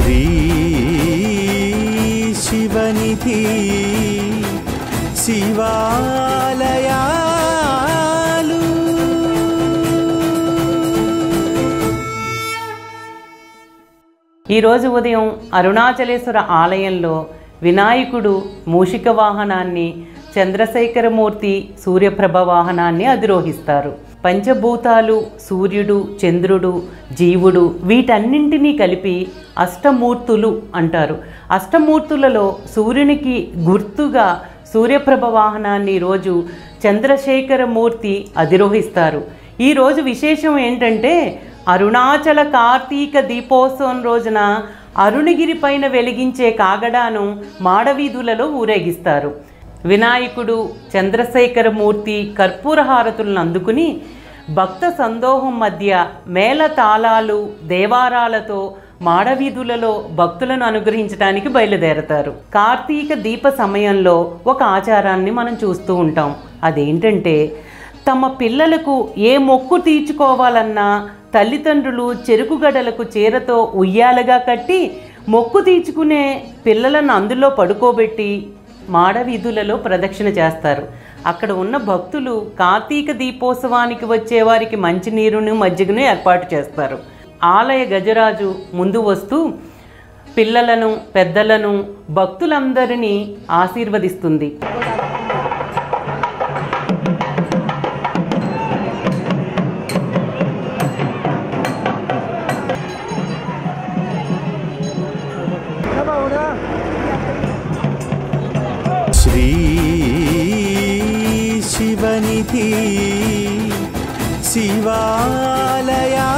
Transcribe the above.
శ్రీ శివనిధి శివాలయాలు. ఈరోజు ఉదయం అరుణాచలేశ్వర ఆలయంలో వినాయకుడు మూషిక వాహనాన్ని చంద్రశేఖరమూర్తి సూర్యప్రభ వాహనాన్ని అధిరోహిస్తారు. పంచభూతాలు సూర్యుడు చంద్రుడు జీవుడు వీటన్నింటినీ కలిపి అష్టమూర్తులు అంటారు. అష్టమూర్తులలో సూర్యునికి గుర్తుగా సూర్యప్రభ వాహనాన్ని రోజు చంద్రశేఖరమూర్తి అధిరోహిస్తారు. ఈరోజు విశేషం ఏంటంటే అరుణాచల కార్తీక దీపోత్సవం రోజున అరుణగిరి పైన వెలిగించే కాగడాను మాడవీధులలో ఊరేగిస్తారు. వినాయకుడు చంద్రశేఖరమూర్తి కర్పూర హారతులను అందుకుని భక్త సందోహం మధ్య మేళ తాళాలు దేవారాలతో మాడవీధులలో భక్తులను అనుగ్రహించడానికి బయలుదేరతారు. కార్తీక దీప సమయంలో ఒక ఆచారాన్ని మనం చూస్తూ ఉంటాం. అదేంటంటే తమ పిల్లలకు ఏ మొక్కు తీర్చుకోవాలన్నా తల్లిదండ్రులు చెరుకు గడలకు చీరతో ఉయ్యాలగా కట్టి మొక్కు తీర్చుకునే పిల్లలను అందులో పడుకోబెట్టి మాడవీధులలో ప్రదక్షిణ చేస్తారు. అక్కడ ఉన్న భక్తులు కార్తీక దీపోత్సవానికి వచ్చే వారికి మంచినీరును మజ్జిగను ఏర్పాటు చేస్తారు. ఆలయ గజరాజు ముందు వస్తూ పిల్లలను పెద్దలను భక్తులందరినీ ఆశీర్వదిస్తుంది. श्रीशिवनिधि शिवालया